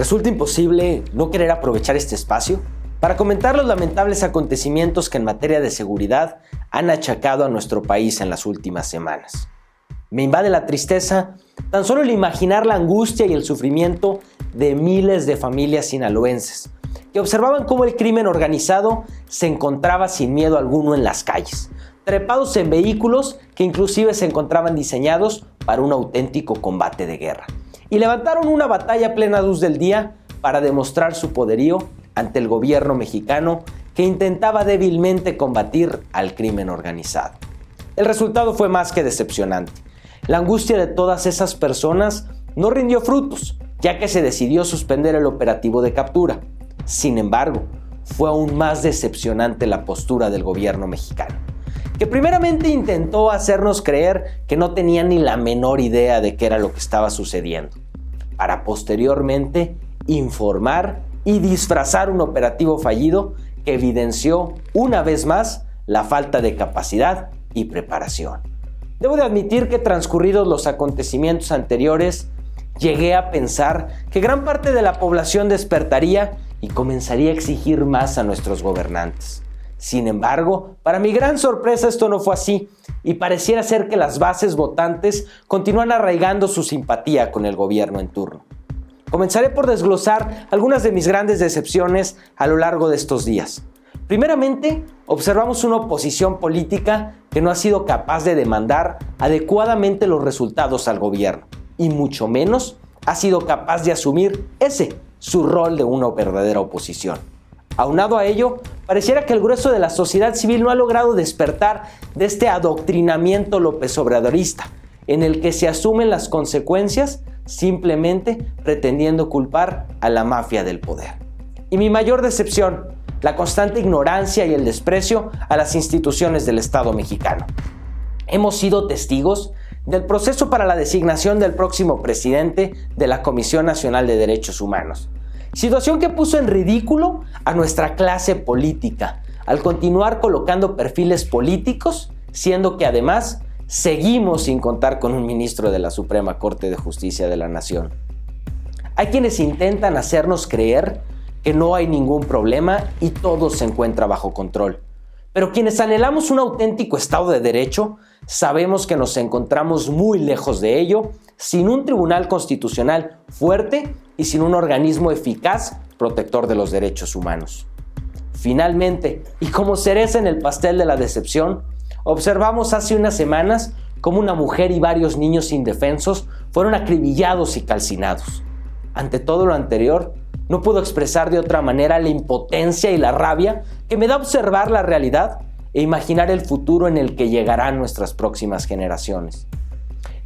Resulta imposible no querer aprovechar este espacio para comentar los lamentables acontecimientos que en materia de seguridad han achacado a nuestro país en las últimas semanas. Me invade la tristeza tan solo el imaginar la angustia y el sufrimiento de miles de familias sinaloenses que observaban cómo el crimen organizado se encontraba sin miedo alguno en las calles, trepados en vehículos que inclusive se encontraban diseñados para un auténtico combate de guerra. Y levantaron una batalla plena luz del día para demostrar su poderío ante el gobierno mexicano que intentaba débilmente combatir al crimen organizado. El resultado fue más que decepcionante. La angustia de todas esas personas no rindió frutos, ya que se decidió suspender el operativo de captura. Sin embargo, fue aún más decepcionante la postura del gobierno mexicano, que primeramente intentó hacernos creer que no tenía ni la menor idea de qué era lo que estaba sucediendo, para posteriormente informar y disfrazar un operativo fallido que evidenció una vez más la falta de capacidad y preparación. Debo de admitir que transcurridos los acontecimientos anteriores, llegué a pensar que gran parte de la población despertaría y comenzaría a exigir más a nuestros gobernantes. Sin embargo, para mi gran sorpresa esto no fue así y pareciera ser que las bases votantes continúan arraigando su simpatía con el gobierno en turno. Comenzaré por desglosar algunas de mis grandes decepciones a lo largo de estos días. Primeramente, observamos una oposición política que no ha sido capaz de demandar adecuadamente los resultados al gobierno y mucho menos ha sido capaz de asumir ese, su rol de una verdadera oposición. Aunado a ello, pareciera que el grueso de la sociedad civil no ha logrado despertar de este adoctrinamiento López Obradorista, en el que se asumen las consecuencias simplemente pretendiendo culpar a la mafia del poder. Y mi mayor decepción, la constante ignorancia y el desprecio a las instituciones del Estado mexicano. Hemos sido testigos del proceso para la designación del próximo presidente de la Comisión Nacional de Derechos Humanos. Situación que puso en ridículo a nuestra clase política al continuar colocando perfiles políticos, siendo que además seguimos sin contar con un ministro de la Suprema Corte de Justicia de la Nación. Hay quienes intentan hacernos creer que no hay ningún problema y todo se encuentra bajo control. Pero quienes anhelamos un auténtico Estado de Derecho, sabemos que nos encontramos muy lejos de ello, sin un tribunal constitucional fuerte y sin un organismo eficaz protector de los derechos humanos. Finalmente, y como cereza en el pastel de la decepción, Observamos hace unas semanas cómo una mujer y varios niños indefensos fueron acribillados y calcinados. Ante todo lo anterior, no puedo expresar de otra manera la impotencia y la rabia que me da observar la realidad e imaginar el futuro en el que llegarán nuestras próximas generaciones.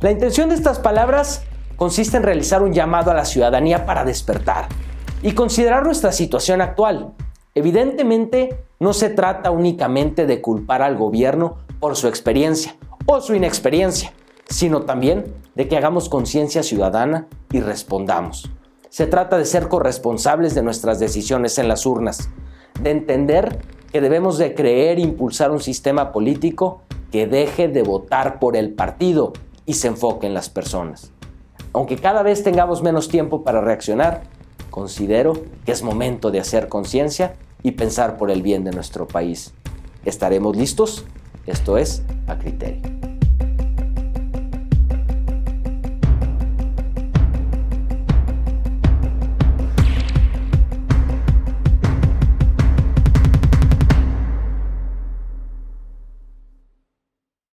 La intención de estas palabras consiste en realizar un llamado a la ciudadanía para despertar y considerar nuestra situación actual. Evidentemente, no se trata únicamente de culpar al gobierno por su experiencia o su inexperiencia, sino también de que hagamos conciencia ciudadana y respondamos. Se trata de ser corresponsables de nuestras decisiones en las urnas, de entender que debemos de creer e impulsar un sistema político que deje de votar por el partido y se enfoque en las personas. Aunque cada vez tengamos menos tiempo para reaccionar, considero que es momento de hacer conciencia y pensar por el bien de nuestro país. ¿Estaremos listos? Esto es A Criterio.